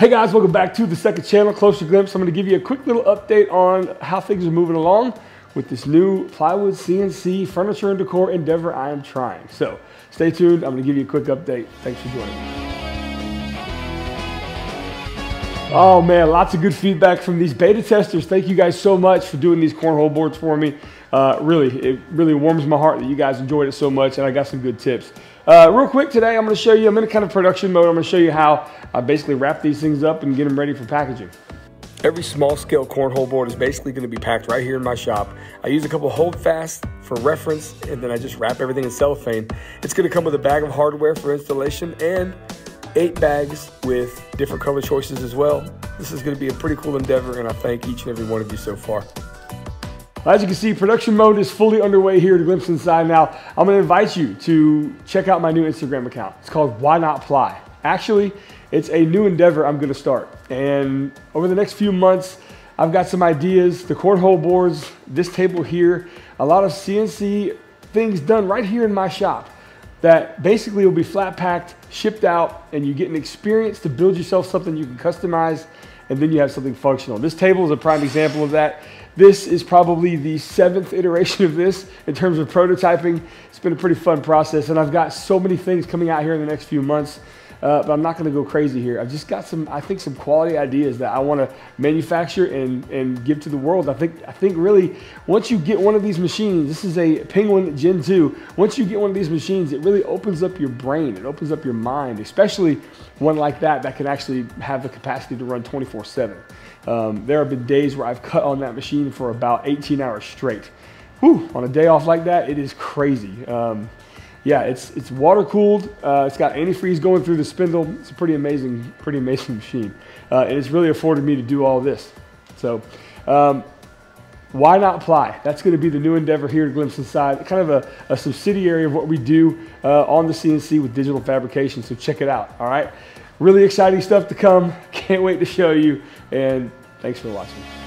Hey guys, welcome back to the second channel, Closer Glimpse. I'm gonna give you a quick little update on how things are moving along with this new plywood CNC furniture and decor endeavor I am trying. So stay tuned, I'm gonna give you a quick update. Thanks for joining me. Oh man, lots of good feedback from these beta testers. Thank you guys so much for doing these cornhole boards for me. Uh, really, it really warms my heart that you guys enjoyed it so much and I got some good tips. Uh, real quick today, I'm gonna show you, I'm in a kind of production mode. I'm gonna show you how I basically wrap these things up and get them ready for packaging. Every small scale cornhole board is basically gonna be packed right here in my shop. I use a couple hold fast for reference and then I just wrap everything in cellophane. It's gonna come with a bag of hardware for installation and eight bags with different color choices as well. This is gonna be a pretty cool endeavor and I thank each and every one of you so far. As you can see, production mode is fully underway here at Glimpse Inside. Now, I'm gonna invite you to check out my new Instagram account. It's called Why Not Ply. Actually, it's a new endeavor I'm gonna start. And over the next few months, I've got some ideas, the cornhole boards, this table here, a lot of CNC things done right here in my shop that basically will be flat packed, shipped out, and you get an experience to build yourself something you can customize, and then you have something functional. This table is a prime example of that. This is probably the seventh iteration of this in terms of prototyping. It's been a pretty fun process, and I've got so many things coming out here in the next few months. Uh, but I'm not going to go crazy here. I've just got some, I think, some quality ideas that I want to manufacture and, and give to the world. I think, I think really, once you get one of these machines, this is a Penguin Gen 2. Once you get one of these machines, it really opens up your brain. It opens up your mind, especially one like that that can actually have the capacity to run 24/7. Um, there have been days where I've cut on that machine for about 18 hours straight. Whew, on a day off like that, it is crazy. Um, yeah, it's it's water cooled. Uh, it's got antifreeze going through the spindle. It's a pretty amazing, pretty amazing machine, uh, and it's really afforded me to do all this. So, um, why not Ply? That's going to be the new endeavor here at Glimpse Inside, kind of a, a subsidiary of what we do uh, on the CNC with digital fabrication. So check it out. All right, really exciting stuff to come. Can't wait to show you. And thanks for watching.